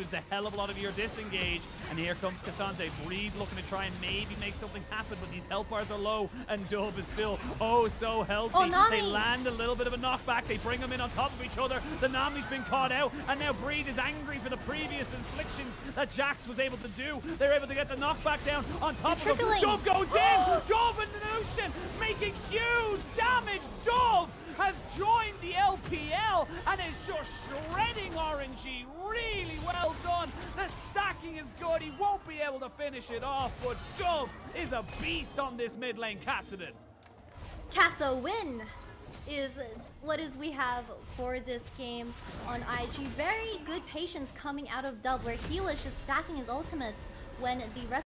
used a hell of a lot of your disengage. And here comes Kassadin. Breathe looking to try and maybe make something happen, but these health bars are low, and Dove is still oh so healthy. Oh, Nami. They land a little bit of a knockback. They bring them in on top of each other. The Nami's been caught out, and now Breathe is angry for the previous inflictions that Jax was able to do. They're able to get the knockback down on top They're of them. trickling. Dove goes in. Dove and Nushin making huge damage. Dove has joined the LPL and is just shredding RNG. Really well done. The stacking is good. He won't be able to finish it off, but Dove is a beast on this mid lane, Kassadin. Casa win is what is we have for this game on IG. Very good patience coming out of Dub, where he was just stacking his ultimates when the rest